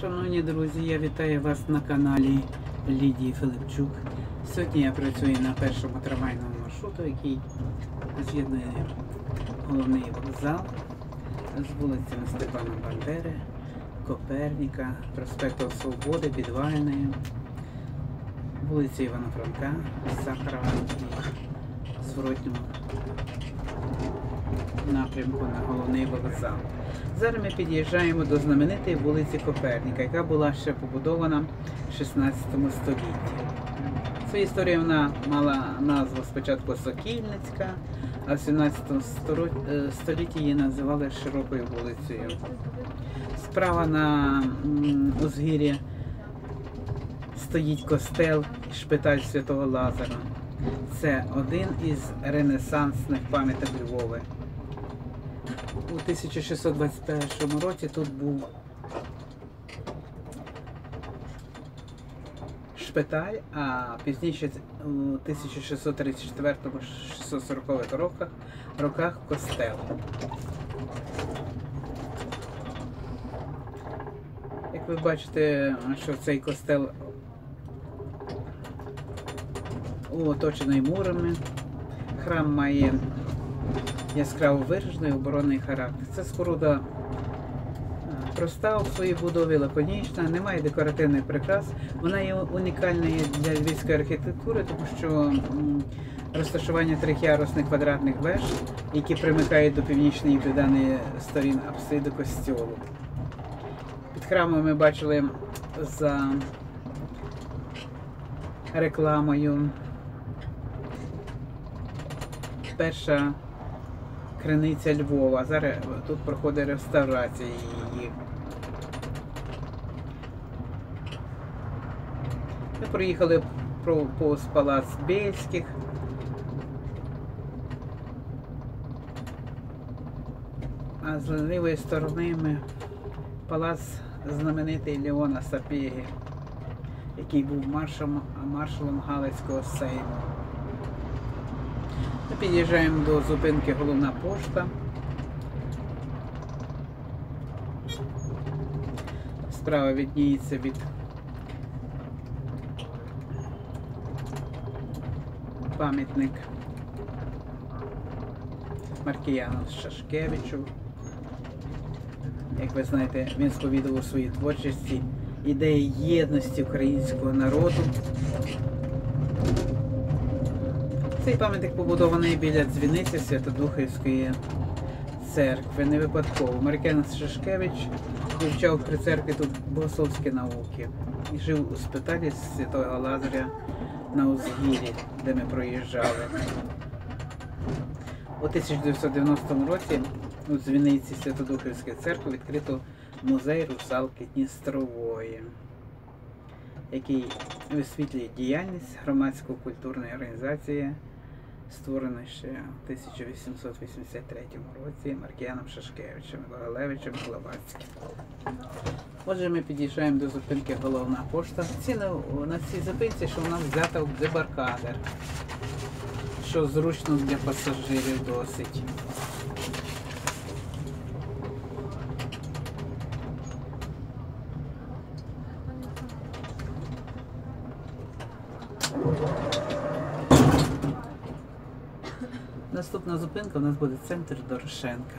Шановні друзі, я вітаю вас на каналі Лідії Филипчук. Сьогодні я працюю на першому трамвайному маршруту, який з'єднує головний вокзал з вулицями Степана Бандери, Коперніка, проспекту Свободи, Підвальної, вулиці Івана Франка, Сахарова зворотньому напрямку на головний вокзал. Зараз ми під'їжджаємо до знаменитої вулиці Коперніка, яка була ще побудована в 16 столітті. Цю історію вона мала назву спочатку Сокільницька, а в 17 е, столітті її називали Широкою вулицею. Справа на м, узгір'ї стоїть костел шпиталь Святого Лазара. Це один із ренесансних пам'яток Львови. У 1621 році тут був шпиталь, а пізніше у 1634-640 роках, роках костел. Як ви бачите, що цей костел оточений мурами, храм має яскраво виражений оборонний характер. Це споруда е, проста у своїй будові, лаконічна, немає декоративних прикрас. Вона є унікальною для львівської архітектури, тому що розташування трьохярусних квадратних веж, які примикають до північної і південної сторін апсиди костьолу. Під храмом ми бачили за рекламою перша криниця Львова. Зараз тут проходить реставрація її. Ми проїхали повз палац Бельських. А з лівої сторони ми палац знаменитий Леона Сапєги, який був маршалом, маршалом Галицького сейму. Під'їжджаємо до зупинки головна пошта. Справа відніється від пам'ятник Маркіяну Шашкевичу. Як ви знаєте, він сповідував у своїй творчості ідеї єдності українського народу. Цей пам'ятник побудований біля дзвіниці Святодухівської церкви. Не випадково. Маркян Шишкевич вивчав при церкві тут богословські науки і жив у спиталі Святого Лазаря на Узгір'ї, де ми проїжджали. У 1990 році у дзвіниці Святодухівської церкви відкрито музей русалки Дністрової, який висвітлює діяльність громадсько-культурної організації, створеної ще в 1883 році Маркіяном Шашкевичем, Вагалевичем Гловацьким. Отже, ми під'їжджаємо до зупинки головна пошта. Ціна на цій зупинці, що у нас взята дебаркадер, що зручно для пасажирів досить. Наступна зупинка у нас буде центр Дорошенка.